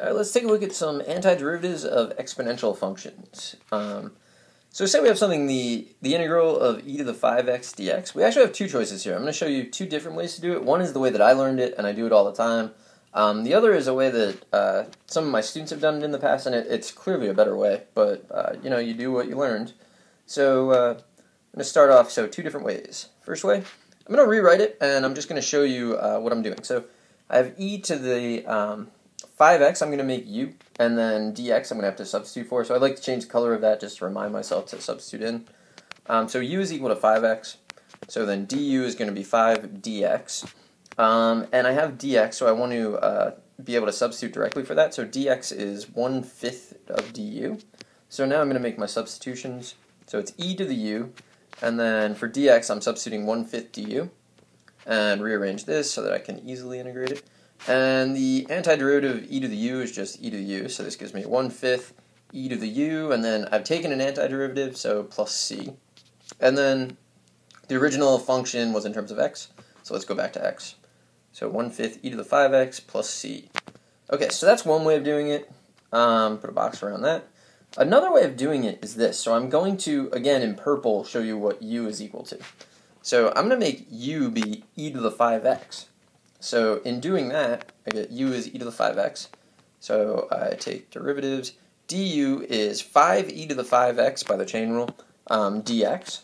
All right, let's take a look at some antiderivatives of exponential functions. Um, so say we have something, the, the integral of e to the 5x dx. We actually have two choices here. I'm going to show you two different ways to do it. One is the way that I learned it, and I do it all the time. Um, the other is a way that uh, some of my students have done it in the past, and it, it's clearly a better way, but uh, you know, you do what you learned. So uh, I'm going to start off, so two different ways. First way, I'm going to rewrite it, and I'm just going to show you uh, what I'm doing. So I have e to the um, 5x I'm going to make u, and then dx I'm going to have to substitute for. So I'd like to change the color of that just to remind myself to substitute in. Um, so u is equal to 5x, so then du is going to be 5 dx. Um, and I have dx, so I want to uh, be able to substitute directly for that. So dx is 1 fifth of du. So now I'm going to make my substitutions. So it's e to the u, and then for dx I'm substituting 1 fifth du, and rearrange this so that I can easily integrate it. And the antiderivative of e to the u is just e to the u, so this gives me 1 fifth e to the u, and then I've taken an antiderivative, so plus c. And then the original function was in terms of x, so let's go back to x. So 1 fifth e to the 5x plus c. Okay, so that's one way of doing it. Um, put a box around that. Another way of doing it is this. So I'm going to, again, in purple, show you what u is equal to. So I'm going to make u be e to the 5x. So in doing that, I get u is e to the 5x. So I take derivatives. du is 5e to the 5x by the chain rule, um, dx.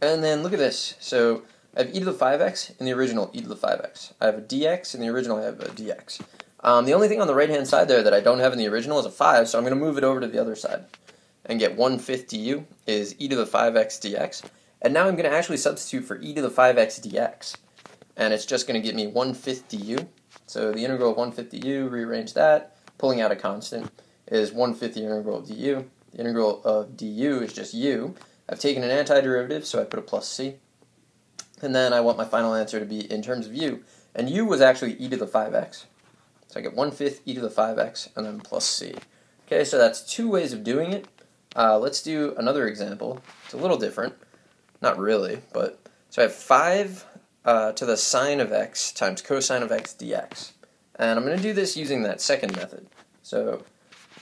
And then look at this. So I have e to the 5x in the original e to the 5x. I have a dx in the original I have a dx. Um, the only thing on the right hand side there that I don't have in the original is a 5, so I'm going to move it over to the other side and get 1 fifth du is e to the 5x dx. And now I'm going to actually substitute for e to the 5x dx and it's just going to give me 1 fifth du. So the integral of 1 fifth du, rearrange that, pulling out a constant, is 1 fifth the integral of du. The integral of du is just u. I've taken an antiderivative, so I put a plus c. And then I want my final answer to be in terms of u. And u was actually e to the 5x. So I get 1 fifth e to the 5x and then plus c. Okay, so that's two ways of doing it. Uh, let's do another example. It's a little different. Not really, but so I have 5 uh, to the sine of x times cosine of x dx. And I'm going to do this using that second method. So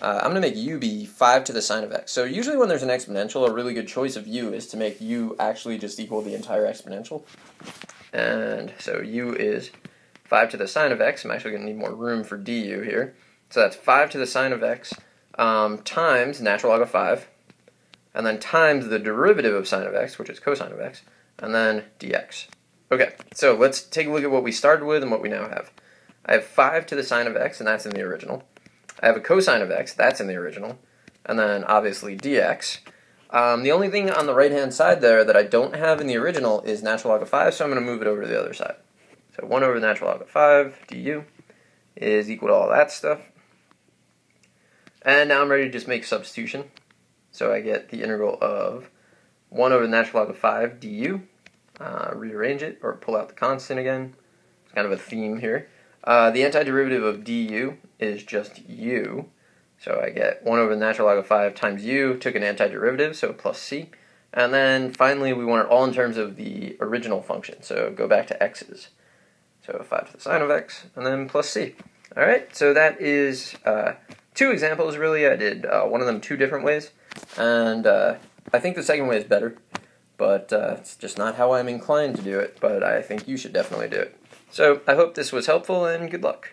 uh, I'm going to make u be 5 to the sine of x. So usually when there's an exponential, a really good choice of u is to make u actually just equal the entire exponential. And so u is 5 to the sine of x. I'm actually going to need more room for du here. So that's 5 to the sine of x um, times natural log of 5, and then times the derivative of sine of x, which is cosine of x, and then dx. Okay, so let's take a look at what we started with and what we now have. I have 5 to the sine of x, and that's in the original. I have a cosine of x, that's in the original. And then, obviously, dx. Um, the only thing on the right-hand side there that I don't have in the original is natural log of 5, so I'm going to move it over to the other side. So 1 over natural log of 5 du is equal to all that stuff. And now I'm ready to just make substitution. So I get the integral of 1 over the natural log of 5 du uh, rearrange it or pull out the constant again. It's kind of a theme here. Uh, the antiderivative of du is just u. So I get 1 over the natural log of 5 times u, took an antiderivative, so plus c. And then finally we want it all in terms of the original function, so go back to x's. So 5 to the sine of x, and then plus c. Alright, so that is uh, two examples really. I did uh, one of them two different ways, and uh, I think the second way is better but uh, it's just not how I'm inclined to do it, but I think you should definitely do it. So I hope this was helpful and good luck.